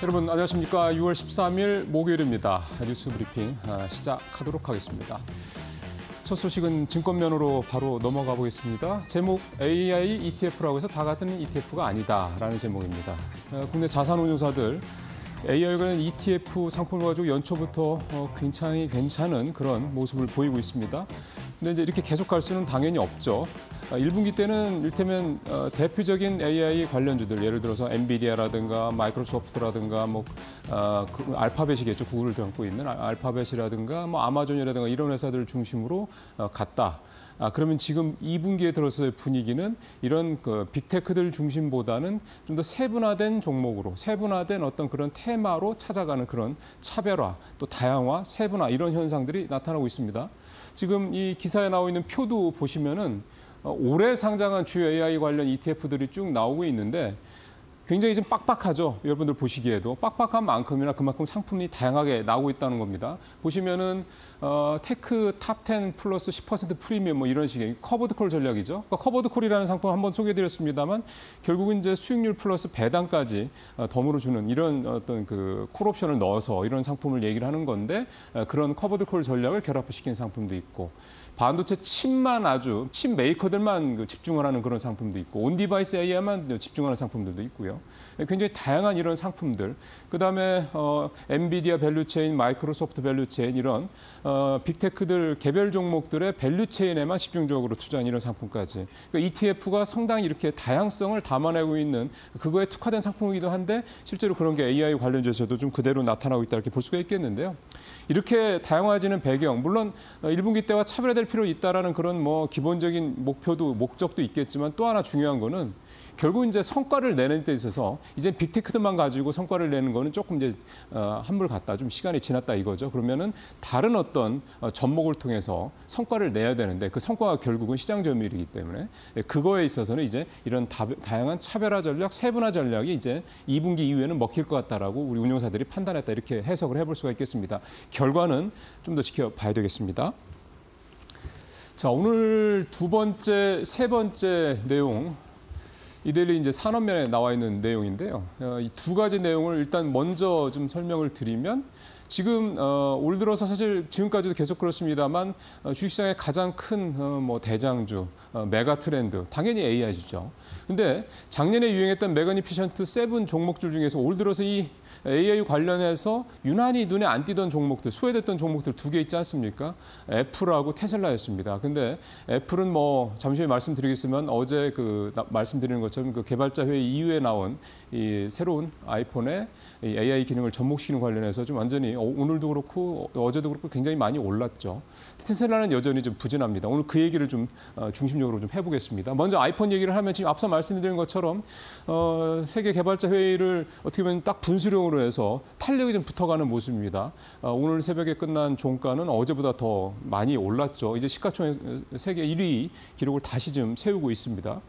여러분 안녕하십니까. 6월 13일 목요일입니다. 뉴스 브리핑 아, 시작하도록 하겠습니다. 첫 소식은 증권면으로 바로 넘어가 보겠습니다. 제목 AI ETF라고 해서 다 같은 ETF가 아니다라는 제목입니다. 어, 국내 자산운용사들 AI 관련 ETF 상품을 가지고 연초부터 어, 굉장히 괜찮은 그런 모습을 보이고 있습니다. 근데 이제 이렇게 계속 갈 수는 당연히 없죠. 1분기 아, 때는 일테면 어, 대표적인 AI 관련주들 예를 들어서 엔비디아라든가 마이크로소프트라든가 뭐 어, 그 알파벳이겠죠 구글을 담고 있는 알파벳이라든가 뭐 아마존이라든가 이런 회사들을 중심으로 어, 갔다. 아, 그러면 지금 2분기에 들어서의 분위기는 이런 그 빅테크들 중심보다는 좀 더 세분화된 종목으로 세분화된 어떤 그런 테마로 찾아가는 그런 차별화 또 다양화 세분화 이런 현상들이 나타나고 있습니다. 지금 이 기사에 나와 있는 표도 보시면은 어, 올해 상장한 주요 AI 관련 ETF들이 쭉 나오고 있는데 굉장히 좀 빡빡하죠. 여러분들 보시기에도 빡빡한 만큼이나 그만큼 상품이 다양하게 나오고 있다는 겁니다. 보시면은 어, Tech Top 10 플러스 10% 프리미엄 뭐 이런 식의 covered call 전략이죠. 그러니까 covered call이라는 상품 한번 소개해드렸습니다만 결국은 이제 수익률 플러스 배당까지 어, 덤으로 주는 이런 어떤 그 콜옵션을 넣어서 이런 상품을 얘기를 하는 건데 어, 그런 covered call 전략을 결합시킨 상품도 있고 반도체 칩만 아주 칩 메이커들만 그 집중을 하는 그런 상품도 있고 on-device AI만 집중하는 상품들도 있고요. 굉장히 다양한 이런 상품들. 그다음에 어, 엔비디아 value chain, 마이크로소프트 value chain 이런 어, big tech들 개별 종목들의 value chain에만 집중적으로 투자한 이런 상품까지. 그러니까 ETF가 상당히 이렇게 다양성을 담아내고 있는 그거에 특화된 상품이기도 한데 실제로 그런 게 AI 관련주에서도 좀 그대로 나타나고 있다 이렇게 볼 수가 있겠는데요. 이렇게 다양화지는 배경, 물론 1분기 때와 차별화될 필요 있다라는 그런 뭐 기본적인 목표도 목적도 있겠지만 또 하나 중요한 거는 결국 이제 성과를 내는 데 있어서 이제 빅테크들만 가지고 성과를 내는 거는 조금 이제 어, 한물 갔다 좀 시간이 지났다 이거죠. 그러면은 다른 어떤 어, 접목을 통해서 성과를 내야 되는데 그 성과가 결국은 시장 점유율이기 때문에 예, 그거에 있어서는 이제 이런 다, 다양한 차별화 전략, 세분화 전략이 이제 2분기 이후에는 먹힐 것 같다라고 우리 운용사들이 판단했다 이렇게 해석을 해볼 수가 있겠습니다. 결과는 좀 더 지켜봐야 되겠습니다. 자, 오늘 두 번째, 세 번째 내용 이데일리 이제 산업면에 나와 있는 내용인데요. 어, 이 두 가지 내용을 일단 먼저 좀 설명을 드리면 지금 어, 올 들어서 사실 지금까지도 계속 그렇습니다만 어, 주식시장의 가장 큰 뭐 어, 대장주, 어, mega trend 당연히 AI죠. 근데 작년에 유행했던 Magnificent Seven 종목들 중에서 올 들어서 이 AI 관련해서 유난히 눈에 안 띄던 종목들, 소외됐던 종목들 두 개 있지 않습니까? 애플하고 테슬라였습니다. 근데 애플은 뭐 잠시 후에 말씀드리겠지만 어제 그 말씀드리는 것처럼 그 개발자 회의 이후에 나온 이 새로운 아이폰의 이 AI 기능을 접목시키는 관련해서 좀 완전히 어, 오늘도 그렇고 어제도 그렇고 굉장히 많이 올랐죠. 테슬라는 여전히 좀 부진합니다. 오늘 그 얘기를 좀 어, 중심적으로 좀 해보겠습니다. 먼저 아이폰 얘기를 하면 지금 앞서 말씀드린 것처럼 어, 세계 개발자 회의를 어떻게 보면 딱 분수령으로 해서 탄력이 좀 붙어가는 모습입니다. 어, 오늘 새벽에 끝난 종가는 어제보다 더 많이 올랐죠. 이제 시가총 세계 1위 기록을 다시 좀 세우고 있습니다.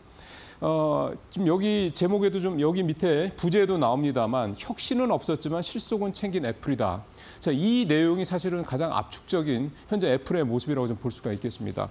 어, 지금 여기 제목에도 좀 여기 밑에 부제도 나옵니다만 혁신은 없었지만 실속은 챙긴 애플이다. 자, 이 내용이 사실은 가장 압축적인 현재 애플의 모습이라고 좀 볼 수가 있겠습니다.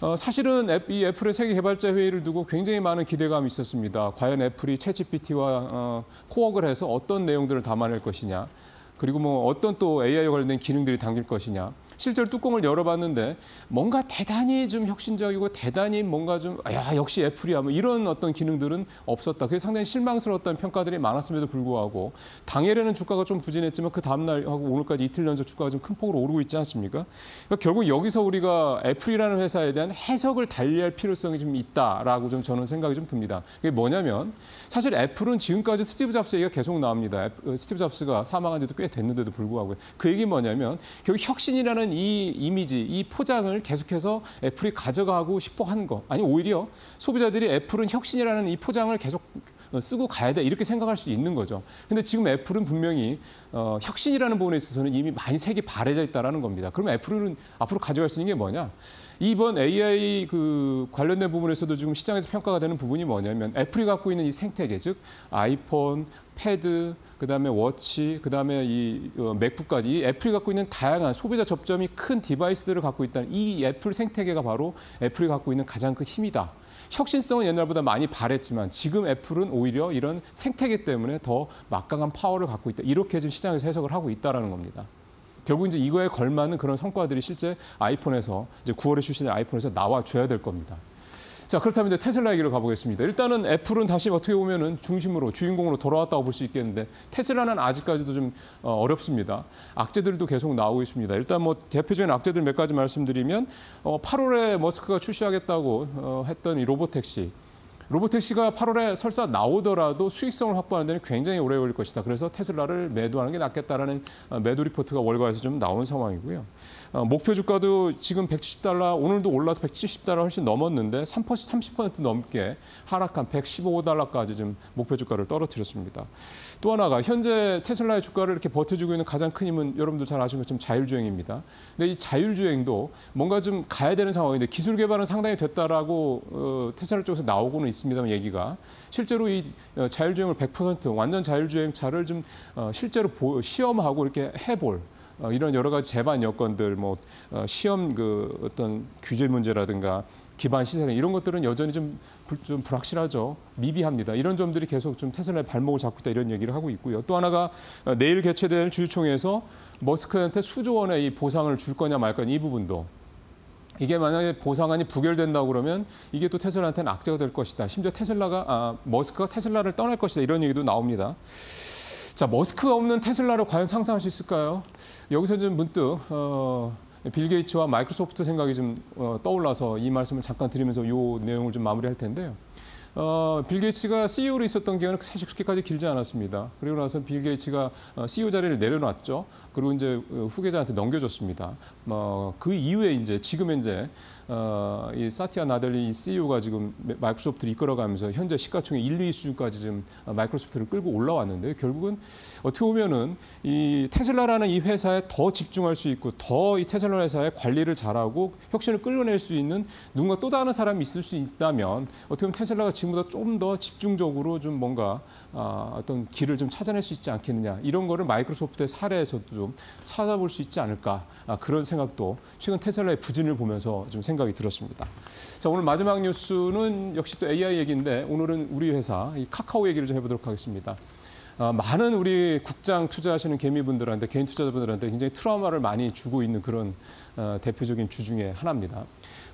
어, 사실은 앱, 이 애플의 세계 개발자 회의를 두고 굉장히 많은 기대감이 있었습니다. 과연 애플이 채찌PT와 어, 코어를 해서 어떤 내용들을 담아낼 것이냐. 그리고 뭐 어떤 또 AI와 관련된 기능들이 담길 것이냐. 실제로 뚜껑을 열어봤는데 뭔가 대단히 좀 혁신적이고 대단히 뭔가 좀 야 역시 애플이야 뭐 이런 어떤 기능들은 없었다. 그게 상당히 실망스러웠던 평가들이 많았음에도 불구하고 당일에는 주가가 좀 부진했지만 그 다음날 하고 오늘까지 이틀 연속 주가가 좀 큰 폭으로 오르고 있지 않습니까? 그러니까 결국 여기서 우리가 애플이라는 회사에 대한 해석을 달리할 필요성이 좀 있다라고 좀 저는 생각이 좀 듭니다. 그게 뭐냐면 사실 애플은 지금까지 스티브 잡스 얘기가 계속 나옵니다. 어, 스티브 잡스가 사망한 지도 꽤 됐는데도 불구하고 그 얘기 뭐냐면 결국 혁신이라는 이 이미지, 이 포장을 계속해서 애플이 가져가고 싶어 한 거. 아니 오히려 소비자들이 애플은 혁신이라는 이 포장을 계속 쓰고 가야 돼 이렇게 생각할 수 있는 거죠. 근데 지금 애플은 분명히 어, 혁신이라는 부분에 있어서는 이미 많이 색이 바래져 있다라는 겁니다. 그럼 애플은 앞으로 가져갈 수 있는 게 뭐냐? 이번 AI 그 관련된 부분에서도 지금 시장에서 평가가 되는 부분이 뭐냐면 애플이 갖고 있는 이 생태계 즉 아이폰, 패드, 그다음에 워치, 그다음에 이 어, 맥북까지 이 애플이 갖고 있는 다양한 소비자 접점이 큰 device들을 갖고 있다는 이 애플 생태계가 바로 애플이 갖고 있는 가장 큰 힘이다. 혁신성은 옛날보다 많이 바랬지만 지금 애플은 오히려 이런 생태계 때문에 더 막강한 파워를 갖고 있다. 이렇게 지금 시장에서 해석을 하고 있다라는 겁니다. 결국 이제 이거에 걸맞는 그런 성과들이 실제 아이폰에서 이제 9월에 출시된 아이폰에서 나와줘야 될 겁니다. 자 그렇다면 이제 테슬라 얘기로 가보겠습니다. 일단은 애플은 다시 어떻게 보면은 중심으로 주인공으로 돌아왔다고 볼 수 있겠는데 테슬라는 아직까지도 좀 어, 어렵습니다. 악재들도 계속 나오고 있습니다. 일단 뭐 대표적인 악재들 몇 가지 말씀드리면 어, 8월에 머스크가 출시하겠다고 어, 했던 이 로보택시 로보택시가 8월에 설사 나오더라도 수익성을 확보하는 데는 굉장히 오래 걸릴 것이다. 그래서 테슬라를 매도하는 게 낫겠다라는 어, 매도 리포트가 월가에서 좀 나온 상황이고요. 어, 목표 주가도 지금 170달러, 오늘도 올라서 170달러 훨씬 넘었는데 3% 30% 넘게 하락한 115달러까지 지금 목표 주가를 떨어뜨렸습니다. 또 하나가 현재 테슬라의 주가를 이렇게 버텨주고 있는 가장 큰 힘은 여러분들 잘 아시는 것처럼 자율주행입니다. 근데 이 자율주행도 뭔가 좀 가야 되는 상황인데 기술 개발은 상당히 됐다라고 어, 테슬라 쪽에서 나오고는 있습니다만 얘기가 실제로 이 어, 자율주행을 100% 완전 자율주행 차를 좀 어, 실제로 보, 시험하고 이렇게 해볼 어, 이런 여러 가지 제반 여건들, 뭐 어, 시험 그 어떤 규제 문제라든가 기반 시설 이런 것들은 여전히 좀, 불, 좀 불확실하죠. 미비합니다. 이런 점들이 계속 좀 테슬라의 발목을 잡고 있다 이런 얘기를 하고 있고요. 또 하나가 어, 내일 개최될 주주총회에서 머스크한테 수조 원의 이 보상을 줄 거냐 말 거냐 이 부분도 이게 만약에 보상안이 부결된다고 그러면 이게 또 테슬라한테는 악재가 될 것이다. 심지어 테슬라가 아, 머스크가 테슬라를 떠날 것이다 이런 얘기도 나옵니다. 자, 머스크가 없는 테슬라를 과연 상상할 수 있을까요? 여기서 좀 문득 어, 빌 게이츠와 마이크로소프트 생각이 좀 어, 떠올라서 이 말씀을 잠깐 드리면서 이 내용을 좀 마무리할 텐데요. 어, 빌 게이츠가 CEO로 있었던 기간은 사실 그렇게까지 길지 않았습니다. 그리고 나서 빌 게이츠가 어, CEO 자리를 내려놨죠. 그리고 이제 어, 후계자한테 넘겨줬습니다. 어, 그 이후에 이제 지금 이제 어, 이 사티아 나델라 CEO가 지금 마이크로소프트를 이끌어가면서 현재 시가총액 1, 2위 수준까지 지금 마이크로소프트를 끌고 올라왔는데 결국은 어떻게 보면은 이 테슬라라는 이 회사에 더 집중할 수 있고 더 이 테슬라 회사의 관리를 잘하고 혁신을 끌어낼 수 있는 누군가 또 다른 사람이 있을 수 있다면 어떻게 보면 테슬라가 지금보다 좀 더 집중적으로 좀 뭔가 아, 어떤 길을 좀 찾아낼 수 있지 않겠느냐 이런 거를 마이크로소프트의 사례에서도 좀 찾아볼 수 있지 않을까 아, 그런 생각도 최근 테슬라의 부진을 보면서 좀 생각 이 들었습니다. 자 오늘 마지막 뉴스는 역시 또 AI 얘기인데 오늘은 우리 회사 이 카카오 얘기를 좀 해보도록 하겠습니다. 아, 많은 우리 국장 투자하시는 개미분들한테 개인 투자자분들한테 굉장히 트라우마를 많이 주고 있는 그런 어, 대표적인 주 중에 하나입니다.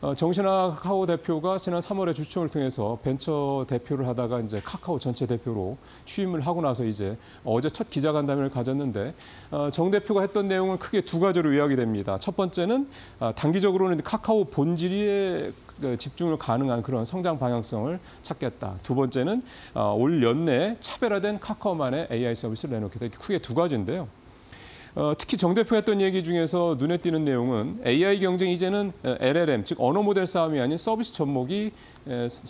어, 정신아 카카오 대표가 지난 3월에 주총을 통해서 벤처 대표를 하다가 이제 카카오 전체 대표로 취임을 하고 나서 이제 어제 첫 기자간담회를 가졌는데 어, 정 대표가 했던 내용은 크게 두 가지로 요약이 됩니다. 첫 번째는 어, 단기적으로는 카카오 본질에 그 집중을 가능한 그런 성장 방향성을 찾겠다. 두 번째는 올 연내 차별화된 카카오만의 AI 서비스를 내놓겠다. 이렇게 크게 두 가지인데요. 어, 특히 정 대표 했던 얘기 중에서 눈에 띄는 내용은 AI 경쟁 이제는 LLM 즉 언어 모델 싸움이 아닌 서비스 접목이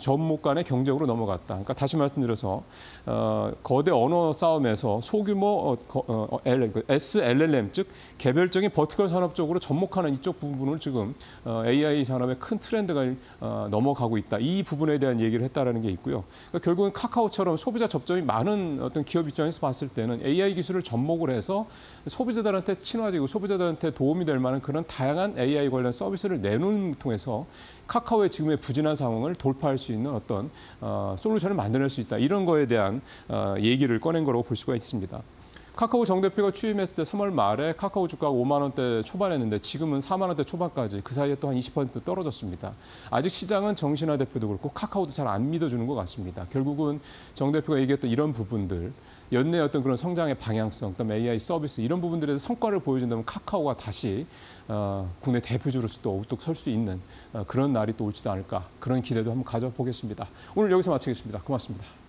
전목 간의 경쟁으로 넘어갔다. 그러니까 다시 말씀드려서 어, 거대 언어 싸움에서 소규모 어, 어, LLM, 그 SLLM 즉 개별적인 버티컬 산업 쪽으로 접목하는 이쪽 부분을 지금 어, AI 산업의 큰 트렌드가 어, 넘어가고 있다. 이 부분에 대한 얘기를 했다라는 게 있고요. 그러니까 결국은 카카오처럼 소비자 접점이 많은 어떤 기업 입장에서 봤을 때는 AI 기술을 접목을 해서 소비자 들한테 친화적이고 소비자들한테 도움이 될 만한 그런 다양한 AI 관련 서비스를 내놓는 통해서 카카오의 지금의 부진한 상황을 돌파할 수 있는 어떤 어, 솔루션을 만들어낼 수 있다. 이런 거에 대한 어, 얘기를 꺼낸 거라고 볼 수가 있습니다. 카카오 정 대표가 취임했을 때 3월 말에 카카오 주가가 5만 원대 초반했는데 지금은 4만 원대 초반까지 그 사이에 또 한 20% 떨어졌습니다. 아직 시장은 정신화 대표도 그렇고 카카오도 잘 안 믿어주는 것 같습니다. 결국은 정 대표가 얘기했던 이런 부분들 연내 어떤 그런 성장의 방향성, 또 AI 서비스 이런 부분들에서 성과를 보여준다면 카카오가 다시 어, 국내 대표주로서 또 우뚝 설 수 있는 어, 그런 날이 또 올지도 않을까 그런 기대도 한번 가져보겠습니다. 오늘 여기서 마치겠습니다. 고맙습니다.